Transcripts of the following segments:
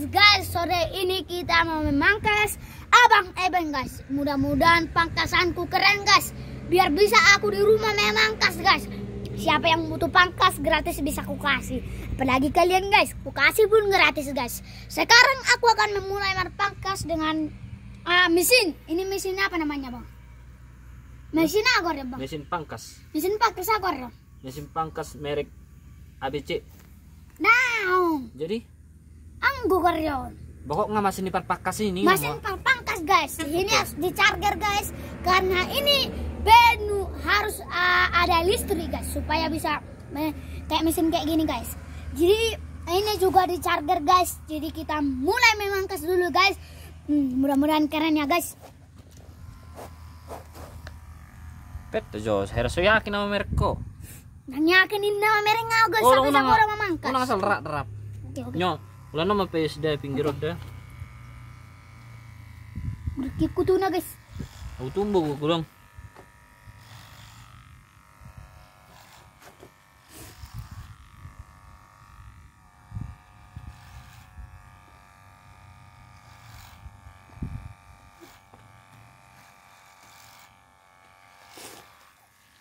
Yes guys, sore ini kita mau memangkas Abang Eben guys. Mudah-mudahan pangkasanku keren guys. Biar bisa aku di rumah memangkas guys. Siapa yang butuh pangkas gratis bisa aku kasih. Apalagi kalian guys, aku kasih pun gratis guys. Sekarang aku akan memulai berpangkas dengan ah, mesin. Ini mesin apa namanya bang? Mesin agor ya bang? Mesin pangkas. Mesin pangkas agor ya? Mesin pangkas merek ABC. Nah, Jadi, anggo karyon. pokok nggak mesin pangkas ini. Mesin Mama. pangkas guys. Ini harus di charger guys karena ini penuh harus uh, ada listrik guys supaya bisa me- kayak mesin kayak gini guys. Jadi ini juga di charger guys. Jadi kita mulai memangkas dulu guys. Hmm, mudah-mudahan keren ya guys. Pet, Jos. Harus yakin sama merek ko. Nanyakin ini nama merek ngau guys. Oh, Sampai sama orang memangkas. Unang asal rak derap. Oke oke. Nyo, wala na mapes da pinggir roda. Berkiku tuh na guys. Aku tumbuh ko kulong.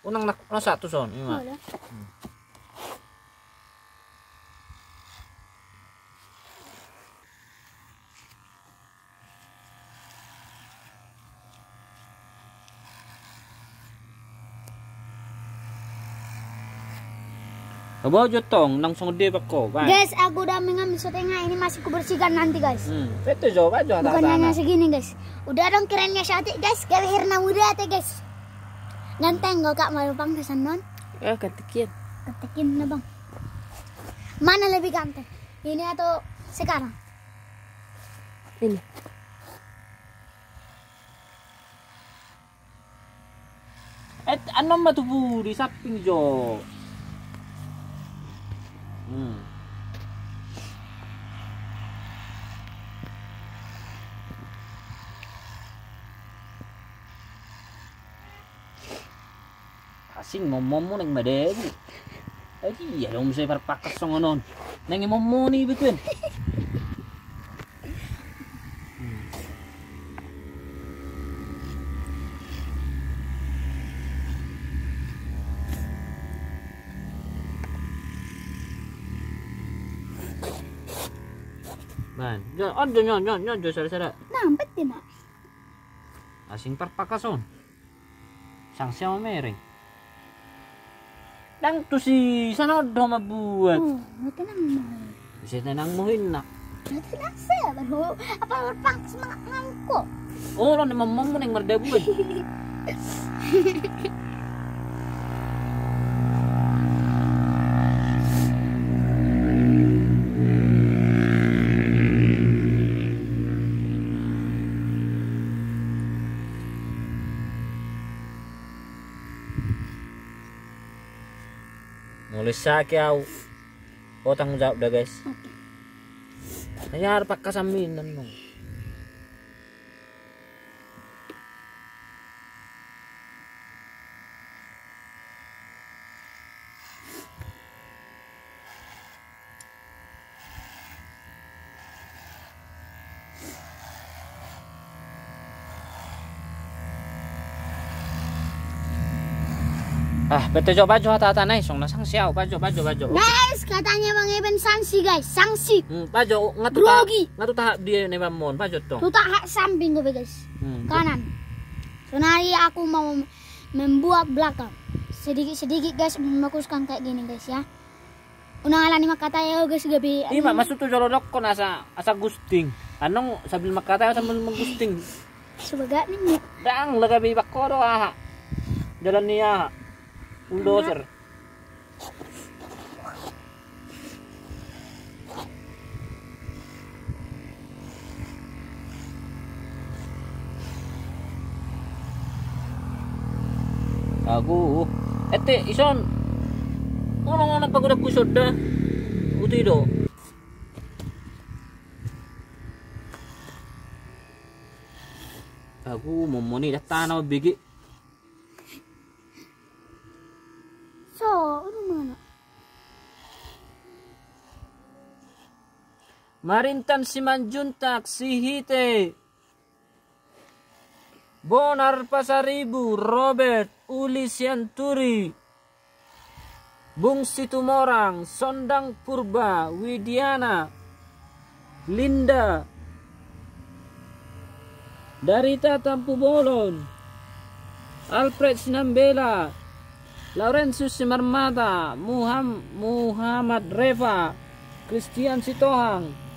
Unang nak na satu son, ima. Wala. Abo jotong nang songde pa ko, ba. Guys, aku udah mengambil setengah ini masih kubersihkan nanti guys. Hmm, pete jo ba jo Bukan hanya segini guys. Udah dong kerennya sate guys. Kayak Herna muda teh guys. Ganteng gak kak mau pangkasan non? Ah, katikin. Ketikin na bang. Mana lebih ganteng? Ini atau sekarang? Ini. Eh, ano matuburi saping jo? Hmm. Kasing momom mo nang madegi. Ay, iya dong bisa parpakas sa nganon. Nang momo ni bitwin. Man, jo, ano nyo, nyo, nyo, jo, sara, sara. Nampet din ah. Asing parpakason. Sang siya mereng. Dang to si sana do mabuat. Oh, nanti nang mo. Bisa na nang muhin na. Nanti nang saya baru apa berpangkas mga ngangko. Oh, lo naman mo nang mardabuan. Nulis sa kyaw. O tanggung jawab dah guys. Oke. Nayar pak kasaminan mo. Ah, betul coba coba tata nai song nasang siaw, bajo bajo bajo. Guys, katanya Bang Eben sanksi guys, sanksi. Hmm, pajo ngatu Grogi. ngatu ta dia ne mamon pajo tong. Tuh tak hak samping gue guys. Hmm. Kanan. Senari aku mau membuat belakang. Sedikit-sedikit guys memfokuskan kayak gini guys ya. Unang alani makata ya guys gabi. Iya, mak masuk tuh jorodok kon asa asa gusting. Anong sabil makata sambil menggusting. Sebagai nih. Dang lagabi bakoro ah. Jalan niya. Bulldozer. Aku, ete ison. Ono ono pagoda kusod da. Uti do. Aku momoni datana bigi. So, ano mana? Marintan Simanjuntak Sihite. Bonar Pasaribu Robert Uli Sianturi. Bung Situmorang Sondang Purba Widiana. Linda. Darita Tampu Bolon. Alfred Sinambela. Laurentius Simarmata. Muham, Muhammad Reva. Christian Sitohang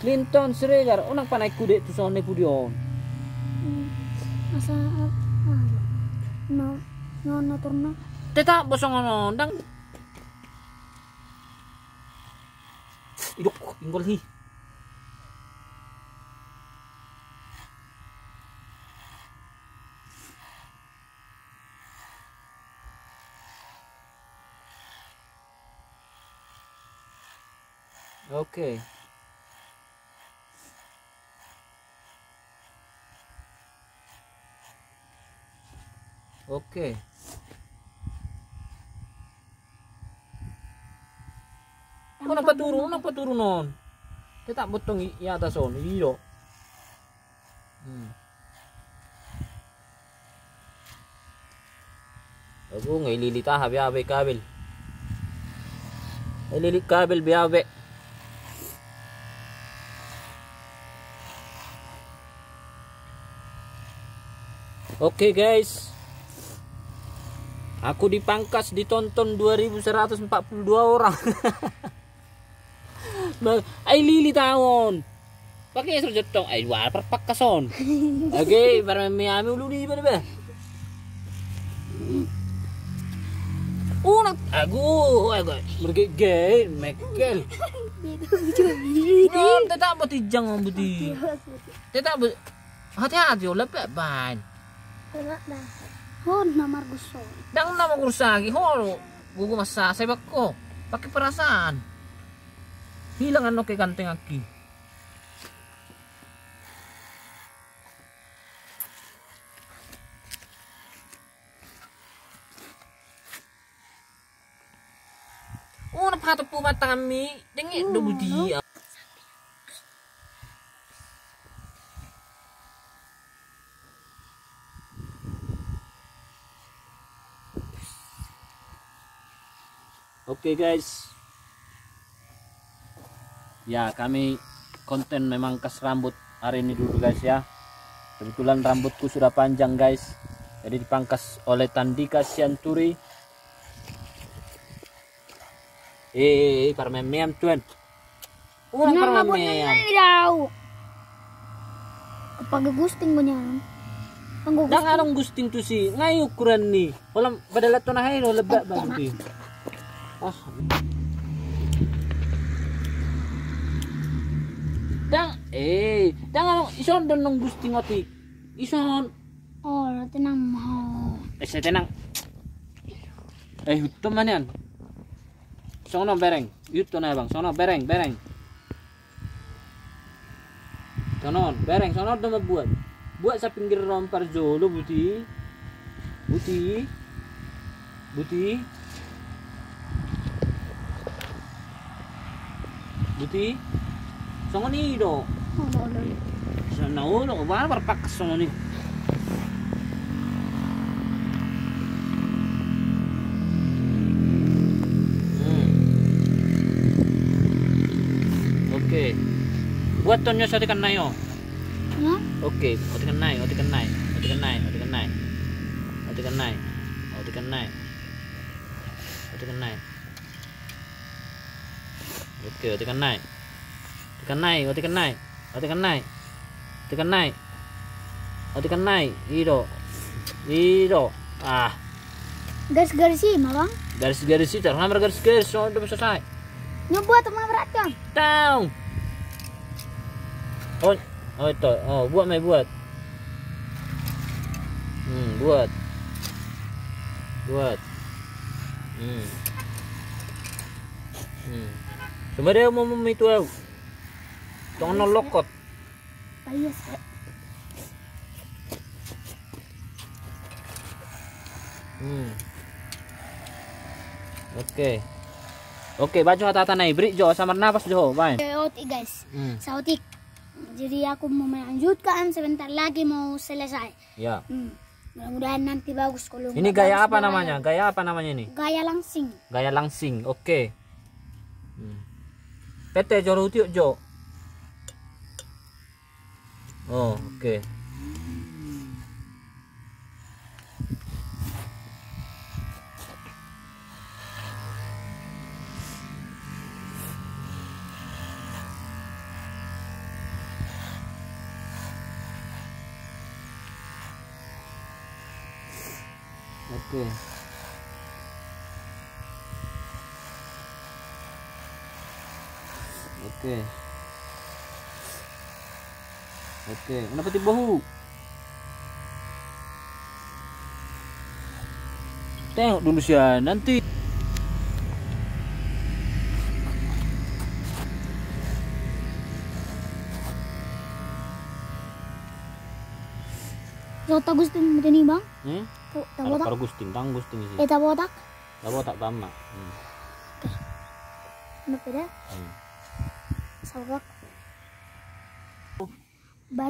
Clinton Siregar unang panay kude tu sone pudion Masa ah, no no no turno. teta bosong ono dang iduk inggol hi. Okay. Oke. Ano pa turo? Ano pa turo nun? Kita butong i- yata son. Iyo. Hmm. Ako nga ililita ha biyabe kabel. Ililit kabel biyabe. Oke guys. Aku dipangkas ditonton 2142 orang. Ay lili taon. Pakai suruh jotong ay wala perpakason. Oke, para may ami ululi ba ba? Unang agu, agu, mergege, mekel. Yon, tetap buti jangan buti. Tetap buti. Hati-hati, lepek ban. Wala na. Hon namar gusto. Dang na magrusagi, holo. Gugu masasabak ko. Pakai perasaan. Hilang ano kay kanteng aki. Oh, napatap po mata kami. Dengi, oh, budi. Oke guys. Ya kami konten memangkas rambut hari ini dulu guys ya. Kebetulan rambutku sudah panjang guys. Jadi dipangkas oleh Tandika Sianturi. Eh, para memeam tuan. Bunyi memeam. daw. Kapag gusting mo niyan. Ang gugus. Dang anong gusting to si ngay ukuran ni. Walang badalat to na hay no laba ba buti. Ah. Dang eh, dang ison don nung gusting ati. Ison. Oh, natin ang mahal. Eh sa tenang. Eh hutom man yan. Sono bereng. Yuto na bang. Sono bereng, bereng. Sono, bereng. Sono do mabuat. Buat sa pinggir rompar jolo buti. Buti. Buti. Buti. Songo ni do. Oh. Sa naulo ko ba parpak songo ni. Hmm. Oke. Buat tonyo sa tikan na yo. Ha? Oke, o tikan nai, o tikan nai, o tikan nai, o tikan nai. O tikan nai. O tikan nai. O tikan nai. Oke, o tikan nai. Tikan nai, o tikan nai. O tikan nai. Tikan nai. O tikan nai. Iro. Iro. Ah, Garis-garis sih, bang. garis-garis itu, hammer garis-garis, so udah selesai. Ngebuat mga berat kan? Down. Oh, oh itu. Oh, buat mai buat. Hmm, buat. Buat. Hmm. Hmm. Cuma dia mau mau itu aku. Jangan lokot. Eh. Hmm. Oke. Oke, baju hata naik beri jo samar napas jo, bye. Otik guys. Hmm. Sautik. Jadi aku mau melanjutkan sebentar lagi mau selesai. Ya. Hmm. Mudah-mudahan nanti bagus kalau Ini gaya apa namanya? Gaya apa namanya ini? Gaya langsing. Gaya langsing. Oke. Hmm. Pete jo rutiuk jo. Oh, oke. Oke. Oke. Oke, kenapa tiba bahu? Tengok dulu sih nanti. So tagustin mo tini bang? Hmm? Tabotak. kalau gusting, tang gusting sih. Eh tabotak. Tahu tak tama. Hmm. Ano pwede? Hmm. Sabak. Baru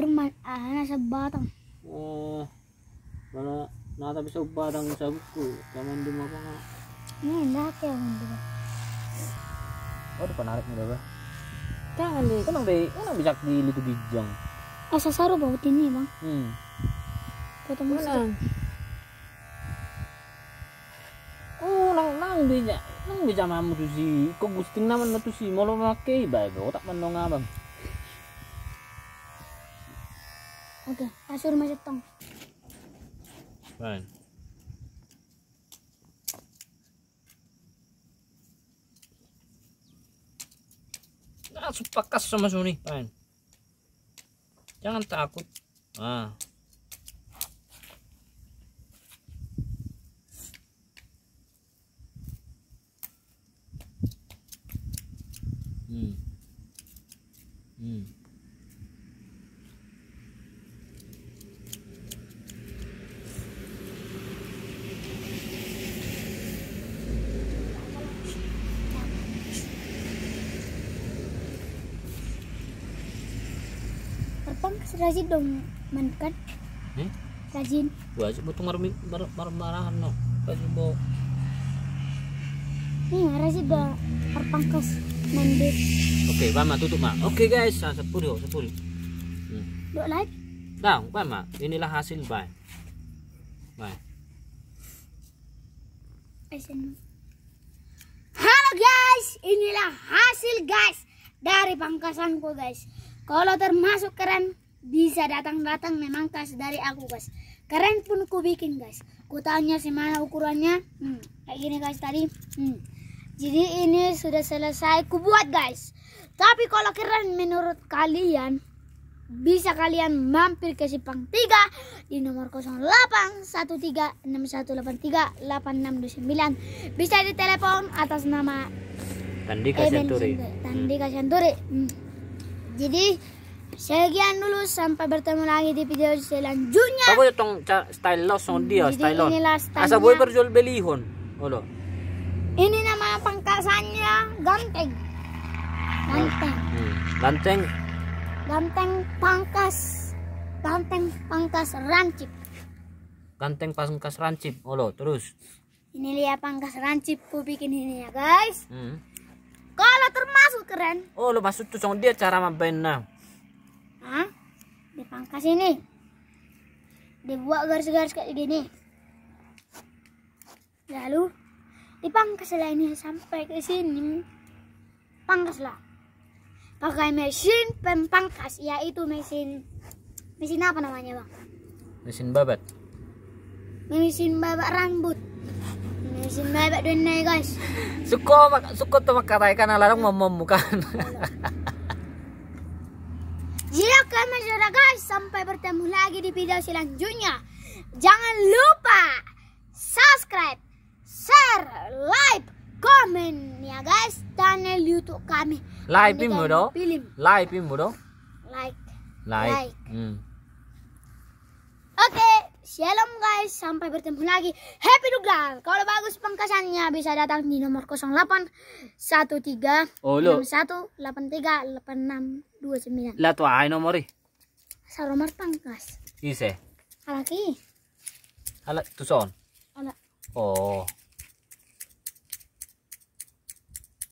man, ah, nasa batang. Eh, wala nata bisa barang sa buku. Kaman di pa nga. Ini laki ako, di ba? Oh, di panarik mo ba? Jangan deh. Kanang be, kanang bisa dili to gijang. Ah, sasaro ba? Tini bang? Hmm. Foto mo sa... Mana? Oh, nang nang bija. Nang bija mamu tu si. Ko gusting naman na tu si. Molo make ba go tak man nga bang. Oke, asur masuk tong. Fine. Nah, sepakas sama Suni. Fine. Jangan takut. Ah. Hmm. Hmm. Ke rajin dong, mankan. Eh? Rajin. Wajib butuh marmi mar mar marahan no. Wajib bo. Nih, rajin dah terpangkas mandi. Oke, Mama tutup, Ma. Oke, guys. Nah, sepuluh, sepuluh. Hmm. Duk like. Nah, Mama, inilah hasil, Bye. Bye. Asin. Halo guys, inilah hasil guys dari pangkasanku guys. Kalau termasuk keren bisa datang-datang memangkas dari aku guys. Keren pun ku bikin guys. Ku tanya sih mana ukurannya. Hmm, kayak gini guys tadi. Hmm. Jadi ini sudah selesai ku buat guys. Tapi kalau keren menurut kalian bisa kalian mampir ke Sipang 3 di nomor 081361838629 bisa ditelepon atas nama Tandika Eben Senturi. Senturi, Tandika Senturi Hmm. Jadi sekian dulu sampai bertemu lagi di video selanjutnya Apa cha- style loss on dia, Jadi style inilah stylenya. Asa boy berjual belihon. Olo. ini nama pangkasannya ganteng ganteng Hmm. Lanteng. ganteng pangkas ganteng pangkas rancip Ganteng pasangkas rancip. Olo, terus. ini lihat pangkas rancip ku bikin ini ya guys Hmm. Kalau termasuk keren, Oh, lo masuk tuh dia cara main nah. Hah? Dipangkas ini. Dibuat garis-garis kayak gini. Lalu dipangkas lah ini sampai ke sini. Pangkaslah. Pakai mesin pempangkas, yaitu mesin mesin apa namanya bang? Mesin babat. Mesin babak rambut. Mesin babak dunia guys. Suko mak suko tuh makatai kan larang momom bukan. Jika sudah guys, sampai bertemu lagi di video selanjutnya. Jangan lupa subscribe, share, like, komen ya guys channel YouTube kami. Mo do? Film Live mo do? like. Live. Like. Hmm. Oke, Shalom guys, sampai bertemu lagi. Happy Douglas. Kalau bagus pangkasannya bisa datang di nomor 08 13 Oh, lo. 61 83 86 29. La tua ay nomor. Sa nomor pangkas. Ise. Alaki. Ala tuson. Ala. Oh.